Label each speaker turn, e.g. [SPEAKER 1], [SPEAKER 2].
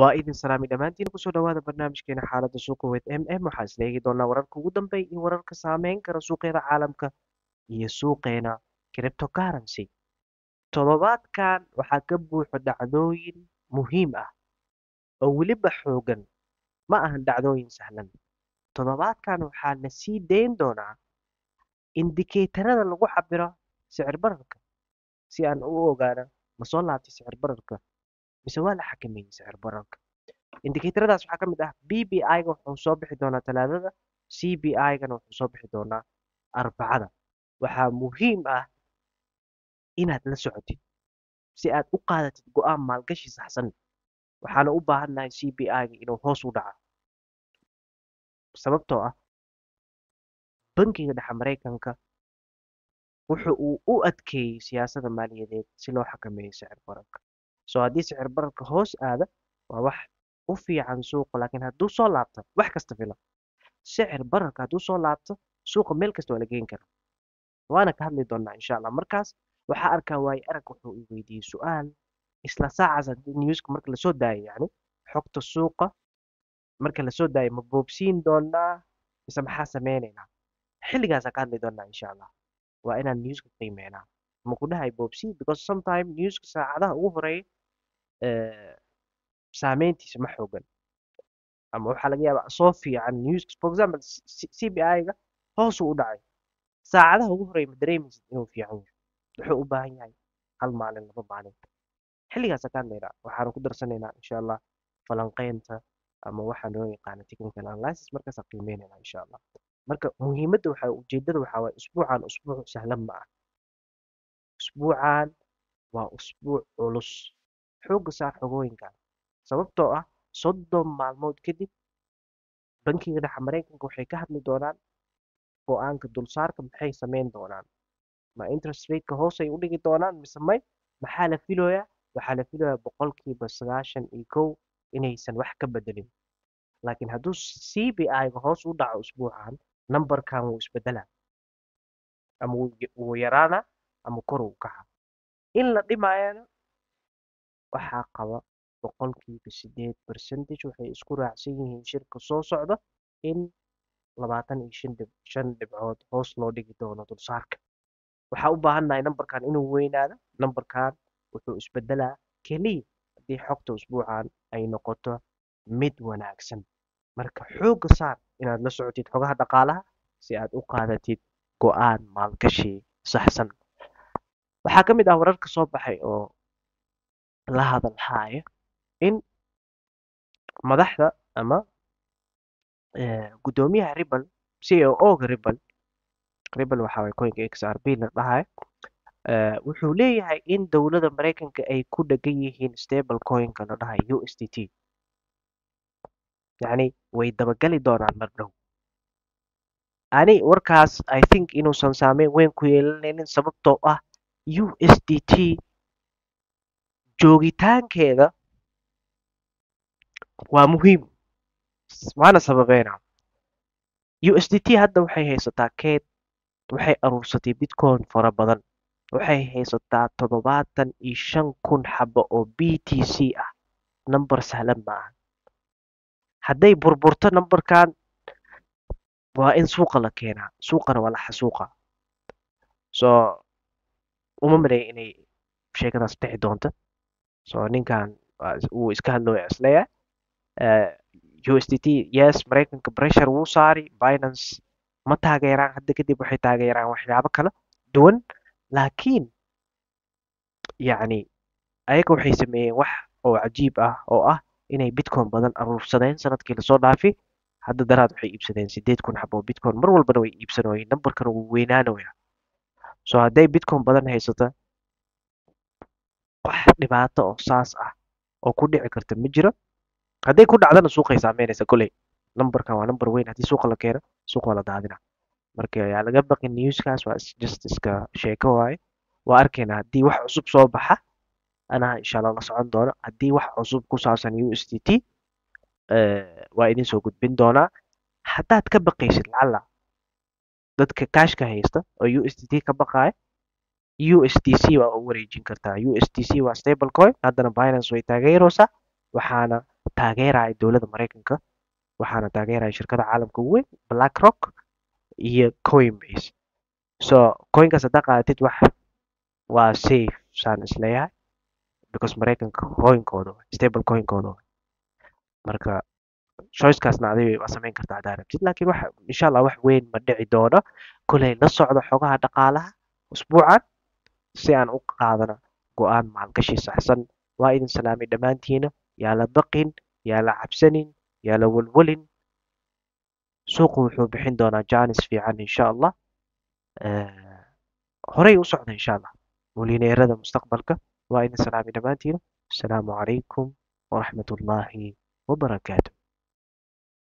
[SPEAKER 1] waa idin salaami dhammaantiin ku soo dhawaada barnaamijkeena xaaladda suuqa with m m waxaan isla eegi doonaa wararka ugu dambeeya iyo wararka saameyn kara suuqyada caalamka iyo suuqeena cryptocurrency toddobaadkan waxaa ka buuxo dhacdooyin muhiim ah oo weliba xoogan ma ahan dhacdooyin sahlan toddobaadkan waxaa la sii dayn doonaa indikeetarada lagu cabiro sicir bararka si aan u ogaano ma soo laabtay sicir bararka mise waa la xakameeyey sicir bararka indikeetaradaas waxaa ka mid ah b b i-ga wuxuu soo bixi doonaa talaadada c b i-gana wuxuu soo bixi doonaa arbacada. Waxaa muhiim ah inaad la socotid si aad u qaadatid go'aan maalgashi saxsan. Waxaana u baahannahay c b i-ga inuu hoos u dhaco. Sababtoo ah bankiga dhexe maraykanka wuxa uu u adkeeyey siyaasadda maaliyadeed si loo xakameeyo sicir bararka سوادي سعر بركة هوس هذا ووح وفي عن سوق لكن هادو صلابته وح كستفيله سعر بركة هادو صلابته سوق ملك استوال جينكر وأنا كهلي دونا إن شاء الله مركز وح أركا واي أركا هو يدي سؤال إسلا ساعة زد نيوزك مركز لسود يعني حقت السوق مركز لسود داي مبوبسين دونا بسم حاسة مينينا حل جاز كهلي دونا إن شاء الله وأنا نيوزك قيمينا مكونها يبوبسين because sometimes news ساعة ده أوفر إيه saameyntiisa ma xoogan ama waxaa laga yaabaa soo fiican newska for example c b i-ga hoosuu u dhacay saacadaha ugu horreeya ma dareemaysid inuu fiican yahay wuxuu u baahan yahay hal maalin laba maalin xilligaasaa ka waxaanu ku darsanaynaa insha allah falanqeynta ama waxaa loo yaqaana technical analysis markaasaa qiimeynayna insha allah marka muhiimadda waxaa ujeedada waxaa waaye usbuucan usbuuc sahlan ma ah usbuucan waa usbuuc culus xoogga saar xogooyinkan sababtoo ah soddon maalmood kadib bankiga dhexe maraykanka waxay ka hadli doonaan go'aanka dulsaarka maxay sameyn doonaan? Ma interest rateka hoosay u dhigi doonaan? Mise may maxaa la filayaa? Waxaa la filayaa boqolkiiba sagaashan iyo kow inaysan wax ka bedelin. Laakiin hadduu c b i-ga hoos u dhaco usbuucan numberkan wuu isbedelaa. Ama wuu yaraana ama kor uu kaca in la dhimaayana waxaa qaba boqolkiiba sideed percentage waxay isku raacsan yihiin shirka soo socda in labaatan iyo shan dhib shan dhibcood hoos loo dhigi doono dulsaarka. Waxaa u baahannahay numberkan inuu weynaado numberkan wuxuu isbedelaa keliya haddii xogta usbuucan ay noqoto mid wanaagsan. Marka xoogga saar inaad la socotid xogaha dhaqaalaha si aad u qaadatid go'aan maalgashi saxsan. Waxaa ka mid ah wararka soo baxay oo la hadalhaayo in madaxda ama guddoomiyaha ribal c o o ga ribal ribal waxaa waye coinka x r b la dhahayo wuxuu leeyahay in dowladda maraykanka ay ku dhegan yihiin stable coinka la dhahayo u s d t yacni way dabagali doonaan mar dhow ani warkaas i think inuusan saameyn weyn ku yeelanaynin sababtoo ah u s d t joogitaankeeda waa muhiim waana sababeynaa u s d t hadda waxay haysataa keed waxay aruursatay bitcoin fara badan waxay haysataa toddobaatan iyo shan kun xabo oo b t c ah number sahlan ma aha hadday burburto numberkan waa in suuqa la keenaa suuqana waa la xasuuqa so uma maleeya inay sheekadaas dhixi doonto so ninkan wuu iska hadlooya is leeyahay u s d t yes maraykanka pressure wuu saari binance ma taageeraan hadda kadib waxay taageeraan waxyaabo kala duwan laakiin yacni ayaga waxay sameeyeen wax oo cajiib ah oo ah inay bitcoin badan aruursadeen sannadkii la soo dhaafi hadda daraad waxay iibsadeen sideed kun xabo bitcoin mar walbana way iibsanooyeen numberkana wuu weynaanooya so hadday bitcoin badan haysato wax dhibaato oo saas ah oo ku dhici karta ma jiro. Hadday ku dhacdana suuqay saameynaysa koley. Numberkan waa number weyn. Haddii suuqa la keeno suuqa waa la daadina. Marka yaa laga baqin newskaas waa just iska sheeko waaye. Waa arkaynaa haddii wax cusub soo baxa anaa insha allah la socon doono. Haddii wax cusub ku saabsan u s d t waa idin soo gudbin doonaa. Haddaad ka baqaysid lacala dadka kaashka haysta oo u s d t ka baqaaya u s d c waa u wareejin kartaa. U s d c waa stable coin. Haddana binance way taageeraysaa waxaana taageeraya dowladda maraykanka waxaana taageeraya shirkada caalamka ugu weyn blackrock iyo coinbase. So coinkaas haddaa qaadatid wax waa safe saan is leeyahay because maraykanka coinkooda stable coinkooda. Marka choicekaasna adiga waa samayn kartaa haddaa rabtid laakiin wax insha allah wax weyn ma dhici doono. Kolay la socdo xogaha dhaqaalaha usbuucan si aan u qaadano go-aan maalgashi saxsan waa idin salaamay dhammaantiina yaa la baqin yaa la cabsanin yaa la walwalin suuqu wuxuu bixin doonaa janis fiican insha allah horey u socda insha allah mulineerada mustaqbalka waa idin salaamay dhammaantiina asalaamu calaykum waraxmat ullaahi wabarakaatu